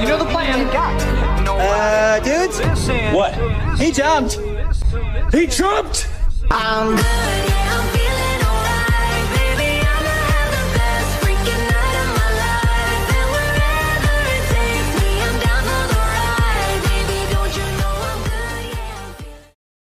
You know the plan. Uh, dudes? What? He jumped. He jumped! Um.